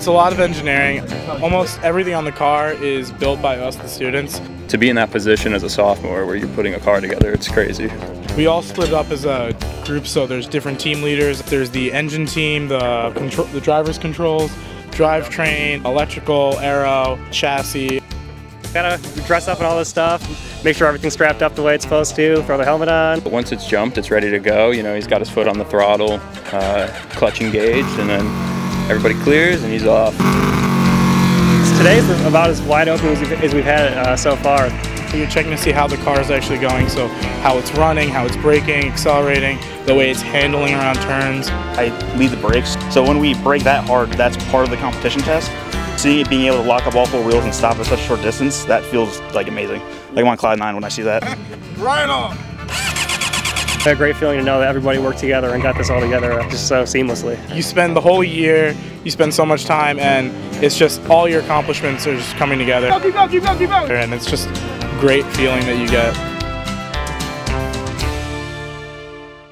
It's a lot of engineering. Almost everything on the car is built by us, the students. To be in that position as a sophomore where you're putting a car together, it's crazy. We all split up as a group, so there's different team leaders. There's the engine team, the control, the driver's controls, drivetrain, electrical, aero, chassis. Gotta dress up and all this stuff, make sure everything's strapped up the way it's supposed to, throw the helmet on. Once it's jumped, it's ready to go. You know, he's got his foot on the throttle, uh, clutch engaged, and then everybody clears and he's off. Today's about as wide open as we've, as we've had it uh, so far. You're checking to see how the car is actually going, so how it's running, how it's braking, accelerating, the way it's handling around turns. I lead the brakes, so when we brake that hard, that's part of the competition test. Seeing it being able to lock up all four wheels and stop at such a short distance, that feels like amazing. Like I'm on cloud nine when I see that. Right on! It's a great feeling to know that everybody worked together and got this all together just so seamlessly. You spend the whole year, you spend so much time, and it's just all your accomplishments are just coming together. Keep going, keep going, keep going. And it's just great feeling that you get.